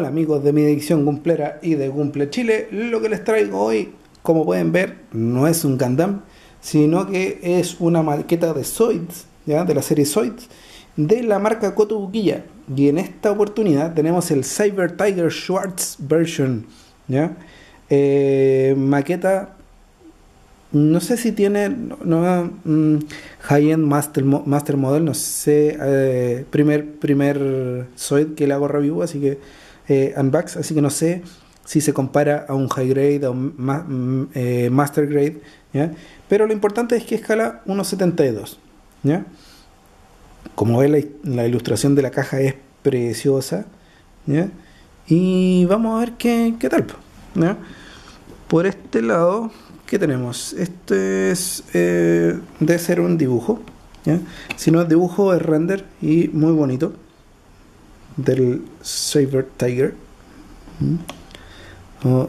Hola amigos de mi edición cumplera y de Cumple Chile, lo que les traigo hoy, como pueden ver, no es un Gundam, sino que es una maqueta de Zoids, ¿ya? de la serie Zoids, de la marca Kotobukiya. Y en esta oportunidad tenemos el Cyber Tiger Schwartz version, ¿ya? Eh, maqueta, no sé si tiene no, mm, high-end master, master model, no sé, eh, primer, primer Zoid que le hago review, así que eh, así que no sé si se compara a un high grade o un mm, eh, master grade, ¿ya? pero lo importante es que escala 1.72. ¿ya? Como ven, la, ilustración de la caja es preciosa. ¿ya? Y vamos a ver qué, qué tal. ¿ya? Por este lado, ¿qué tenemos? Este es eh, debe ser un dibujo. ¿ya? Si no es dibujo, es render y muy bonito del Saber Tiger o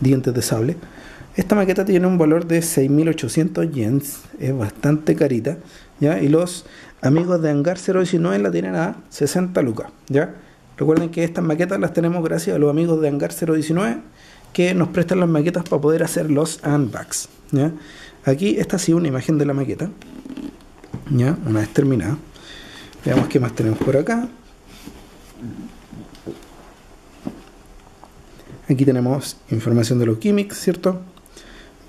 dientes de sable. Esta maqueta tiene un valor de 6.800 yens, es bastante carita, ¿ya? Y los amigos de Hangar 019 la tienen a 60 lucas, ¿ya? Recuerden que estas maquetas las tenemos gracias a los amigos de Hangar 019 que nos prestan las maquetas para poder hacer los unbox, ¿ya? Aquí esta sí una imagen de la maqueta, ¿ya? Una vez terminada. Veamos qué más tenemos por acá. Aquí tenemos información de los gimmicks, ¿cierto?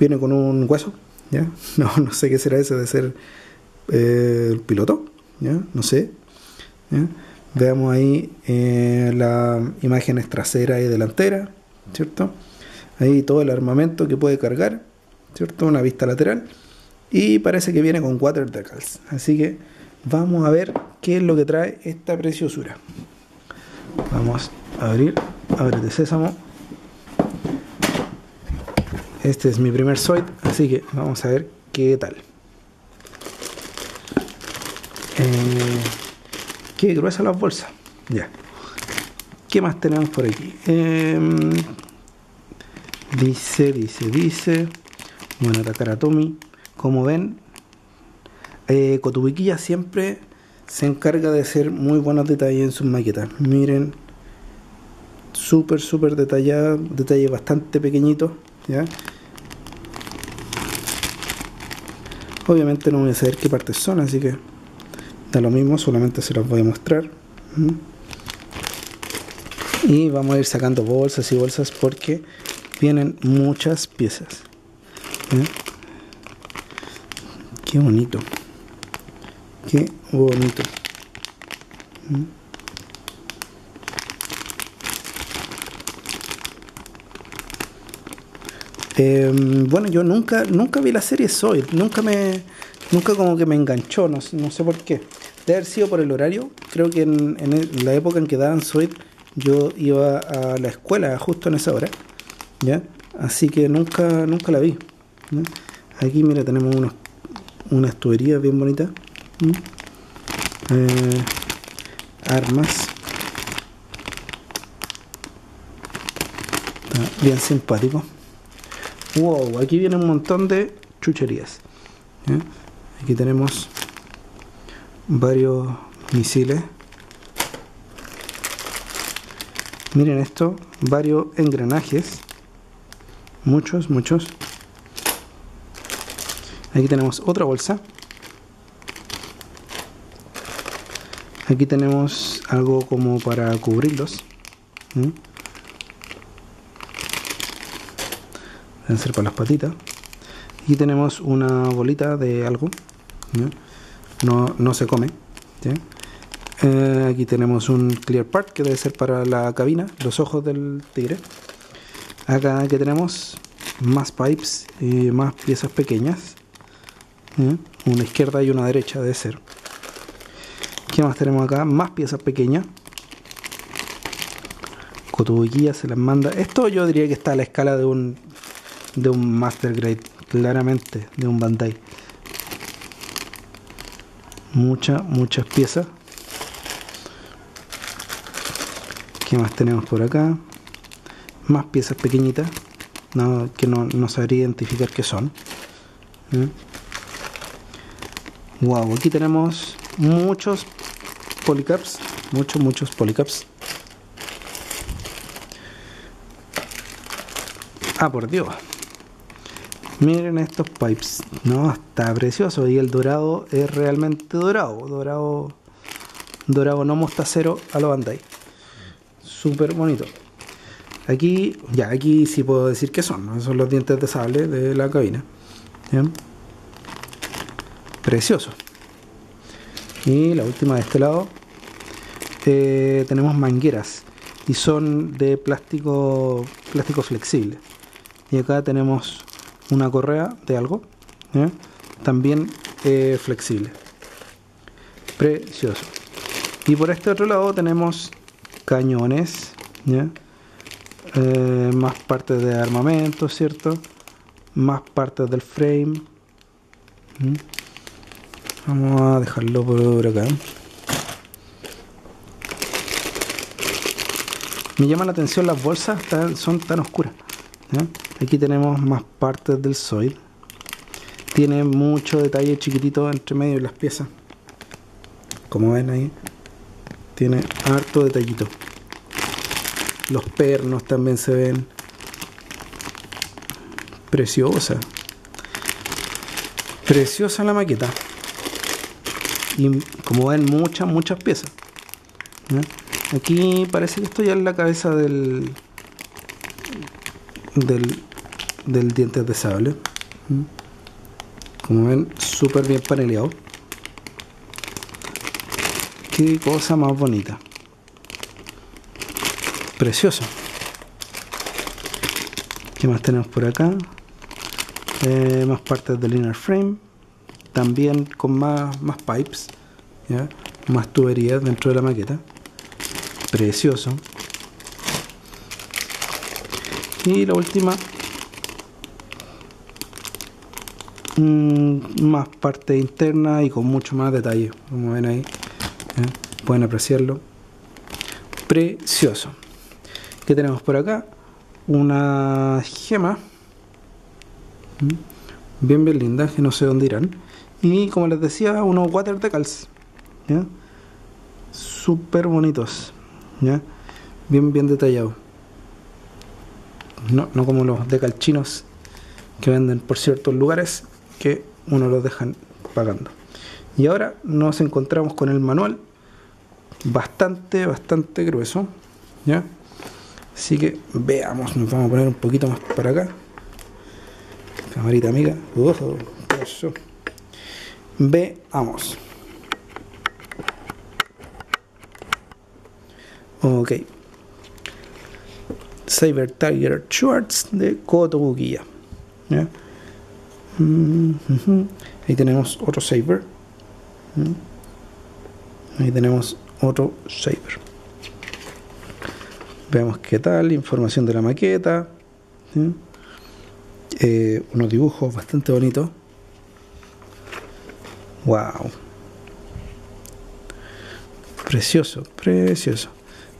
Viene con un hueso, ¿ya? No, no sé qué será eso de ser eh, el piloto, ¿ya? No sé. Veamos ahí eh, las imágenes trasera y delantera, ¿cierto? Ahí todo el armamento que puede cargar, ¿cierto? Una vista lateral. Y parece que viene con water decals. Así que vamos a ver qué es lo que trae esta preciosura. Vamos a abrir, de sésamo. Este es mi primer Zoid, así que vamos a ver qué tal. Eh, qué gruesa la bolsa. Ya. ¿Qué más tenemos por aquí? Em, dice, dice, dice. Bueno, atacar a Tommy. Como ven, eh, siempre se encarga de hacer muy buenos detalles en sus maquetas. Miren, súper, súper detallado, detalles bastante pequeñitos. ¿ya? Obviamente no voy a saber qué partes son, así que da lo mismo, solamente se los voy a mostrar. Y vamos a ir sacando bolsas y bolsas porque vienen muchas piezas. Qué bonito. Qué bonito. Em, bueno, yo nunca, nunca vi la serie Soy, nunca me, nunca como que me enganchó, no, sé por qué. Debe haber sido por el horario. Creo que en, la época en que daban Soy, yo iba a la escuela justo en esa hora, ¿ya? Así que nunca, nunca la vi. Aquí, mira, tenemos unos, unas tuberías bien bonitas. Eh, armas bien simpático wow aquí viene un montón de chucherías aquí tenemos varios misiles. Miren esto varios engranajes. Muchos muchos. Aquí tenemos otra bolsa. Aquí tenemos algo como para cubrirlos deben ser para las patitas. Y tenemos una bolita de algo no, no, se come eh, aquí tenemos un clear part que debe ser para la cabina los ojos del tigre. Acá que tenemos más pipes y más piezas pequeñas una izquierda y una derecha debe ser ¿Qué más tenemos acá? Más piezas pequeñas. Cotubuquilla se las manda. Esto yo diría que está a la escala de un de un Master Grade, claramente de un Bandai. Muchas, muchas piezas. ¿Qué más tenemos por acá? Más piezas pequeñitas no, que no, no sabría identificar qué son. ¿Mm? Wow, aquí tenemos muchos polycaps, muchos, muchos polycaps. Ah, por Dios. Miren estos pipes. No, está precioso. Y el dorado es realmente dorado. Dorado. Dorado no mostacero a lo Bandai. Súper bonito. Aquí, ya, aquí sí puedo decir que son. Son los dientes de sable de la cabina. Precioso. Y la última de este lado. Eh, tenemos mangueras. Y son de plástico, plástico flexible. Y acá tenemos una correa de algo, también eh, flexible. Precioso. Y por este otro lado tenemos cañones, eh, más partes de armamento, ¿cierto? Más partes del frame. Vamos a dejarlo por acá. Me llama la atención las bolsas, son tan oscuras. Aquí tenemos más partes del soil. Tiene mucho detalle chiquitito entre medio de las piezas. Como ven ahí, tiene harto detallito. Los pernos también se ven. Preciosa. Preciosa la maqueta. Y como ven, muchas, muchas piezas. Aquí parece que esto ya es la cabeza del, del, del diente de sable. Como ven, súper bien paneleado. Qué cosa más bonita. Precioso. ¿Qué más tenemos por acá? Eh, más partes del inner frame. También con más, más pipes. Más tuberías dentro de la maqueta. Precioso. Y la última, mm, más parte interna y con mucho más detalle, como ven ahí, ¿eh? pueden apreciarlo. Precioso. ¿Qué tenemos por acá? Una gema, bien bien linda, que no sé dónde irán. Y como les decía, unos water decals, ¿ya? súper bonitos, ¿ya? bien bien detallados no, no como los decalchinos que venden por ciertos lugares que uno los dejan pagando. Y ahora nos encontramos con el manual bastante, bastante grueso. ¿ya? Así que veamos, nos vamos a poner un poquito más para acá. Camarita amiga. Veamos. Ok. Cyber Tiger Schwartz de Kotobukiya. Mm Ahí tenemos otro Saber. Ahí tenemos otro Saber. Veamos qué tal, información de la maqueta. Eh, unos dibujos bastante bonitos. Wow. Precioso, precioso.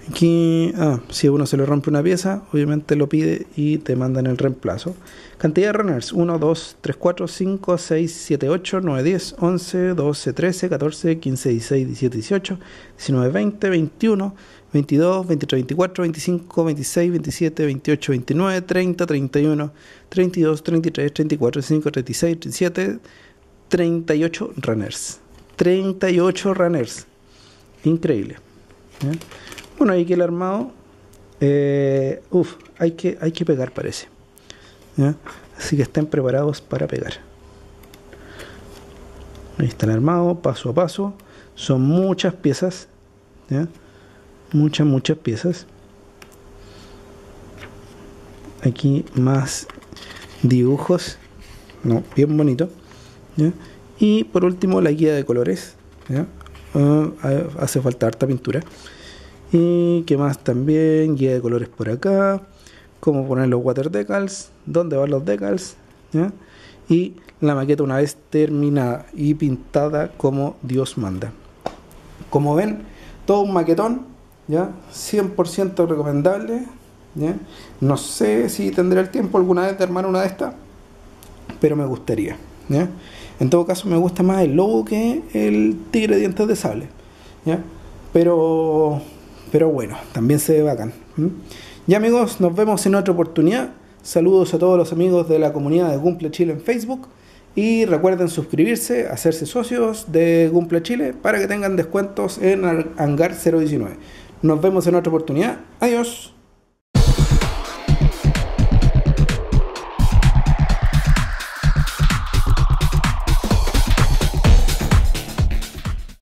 Aquí, ah, si a uno se le rompe una pieza, obviamente lo pide y te mandan el reemplazo. Cantidad de runners: 1, 2, 3, 4, 5, 6, 7, 8, 9, 10, 11, 12, 13, 14, 15, 16, 17, 18, 19, 20, 21, 22, 23, 24, 25, 26, 27, 28, 29, 30, 31, 32, 33, 34, 35, 36, 37, 38 runners. 38 runners. Increíble. ¿eh? Bueno, ahí que el armado, eh, uff, hay que, hay que pegar parece. Así que estén preparados para pegar. Ahí está el armado, paso a paso. Son muchas piezas. Muchas, muchas piezas. Aquí más dibujos. No, bien bonito. Y por último la guía de colores. Ah, hace falta harta pintura. Y que más también, guía de colores por acá, cómo poner los water decals, dónde van los decals, y la maqueta una vez terminada y pintada como Dios manda. Como ven, todo un maquetón, ¿ya? 100% recomendable. No sé si tendré el tiempo alguna vez de armar una de estas, pero me gustaría. En todo caso, me gusta más el lobo que el tigre de dientes de sable. Pero pero bueno, también se ve bacán. Ya amigos, nos vemos en otra oportunidad. Saludos a todos los amigos de la comunidad de Cumple Chile en Facebook. Y recuerden suscribirse, hacerse socios de Cumple Chile para que tengan descuentos en Hangar 019. Nos vemos en otra oportunidad. Adiós.